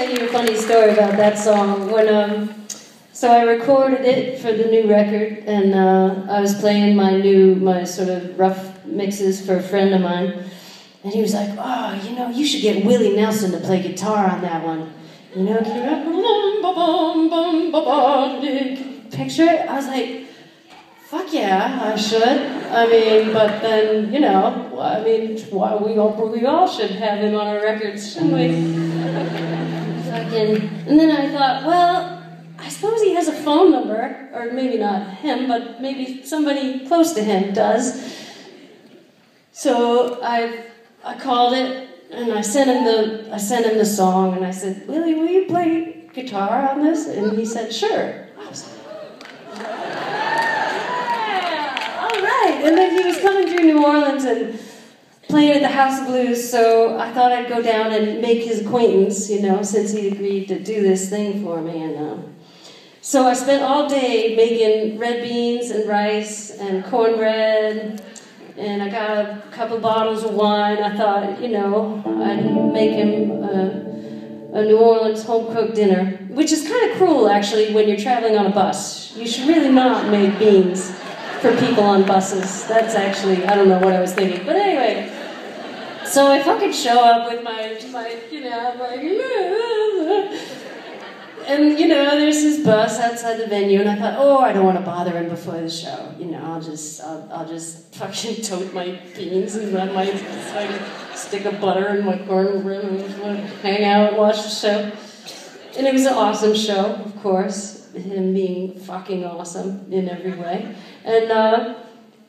tell you a funny story about that song. When um, so I recorded it for the new record, and uh, I was playing my new, my sort of rough mixes for a friend of mine, and he was like, "Oh, you know, you should get Willie Nelson to play guitar on that one." You know, picture it? I was like, "Fuck yeah, I should." I mean, but then you know, I mean, why we all we all should have him on our records, shouldn't we? And then I thought, well. I suppose he has a phone number, or maybe not him, but maybe somebody close to him does. So I, I called it and I sent him the I sent him the song and I said, Willie, will you play guitar on this? And he said, sure. And then he was coming through New Orleans and playing at the House of Blues, so I thought I'd go down and make his acquaintance, you know, since he agreed to do this thing for me. And so I spent all day making red beans and rice and cornbread, and I got a couple bottles of wine. I thought, you know, I'd make him a, a New Orleans home cooked dinner, which is kind of cruel actually when you're traveling on a bus. You should really not make beans for people on buses. That's actually, I don't know what I was thinking. But anyway, so I fucking show up with my, my you know, I'm like, and you know, there's this bus outside the venue, and I thought, oh, I don't want to bother him before the show. You know, I'll just, I'll, I'll just fucking tote my beans and run my like, stick of butter in my cornbread and just like, hang out, watch the show. And it was an awesome show, of course, him being fucking awesome in every way. And uh,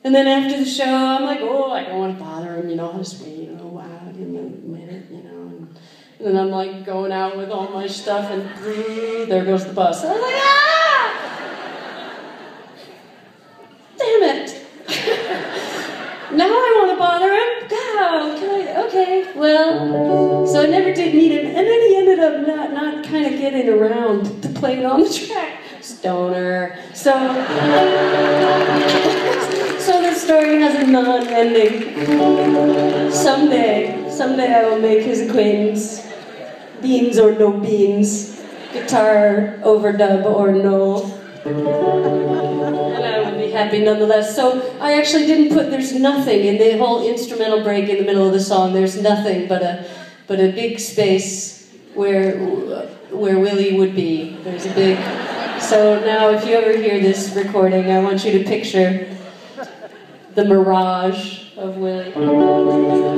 and then after the show, I'm like, oh, I don't want to bother him. You know, I'll just wait. You know, wow, give me a minute. You know. And I'm like going out with all my stuff, and there goes the bus. I was like, ah! Damn it! now I want to bother him. God, can I? Okay, well, so I never did meet him, and then he ended up not not kind of getting around to playing on the track. Stoner. So, so the story has a non-ending. Someday, someday I will make his acquaintance beans or no beans, guitar overdub or no. And I would be happy nonetheless. So I actually didn't put, there's nothing in the whole instrumental break in the middle of the song, there's nothing but a, but a big space where, where Willie would be. There's a big, so now if you ever hear this recording, I want you to picture the mirage of Willie.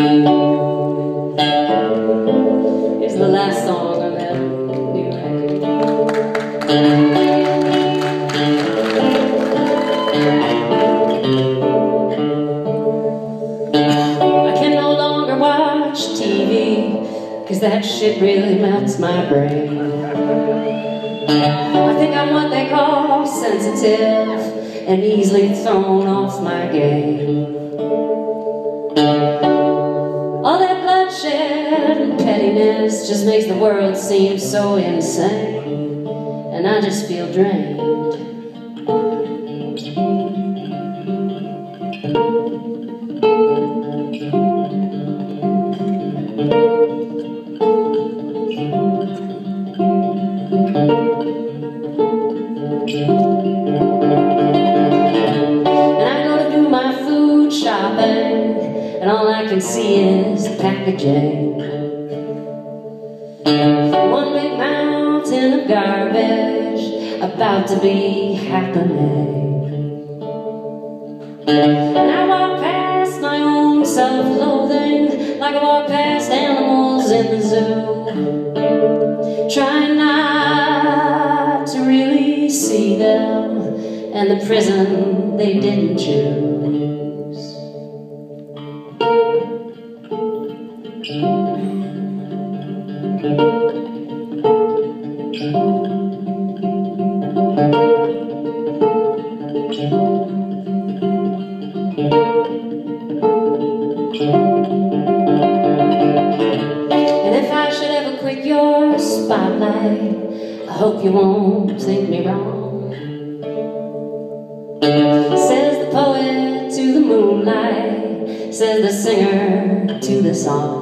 Here's the last song on that new record. I can no longer watch TV, cause that shit really melts my brain. I think I'm what they call sensitive and easily thrown off my game. Bloodshed and pettiness just makes the world seem so insane. And I just feel drained. And all I can see is the packaging. One big mountain of garbage about to be happening. And I walk past my own self-loathing like I walk past animals in the zoo. Trying not to really see them and the prison they didn't choose. Hope you won't think me wrong Says the poet to the moonlight Says the singer to the song.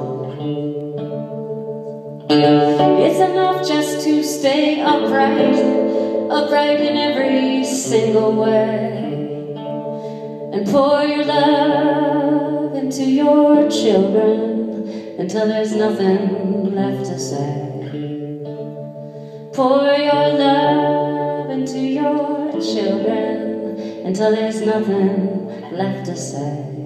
It's enough just to stay upright, upright in every single way, and pour your love into your children until there's nothing left to say. Pour your love into your children until there's nothing left to say.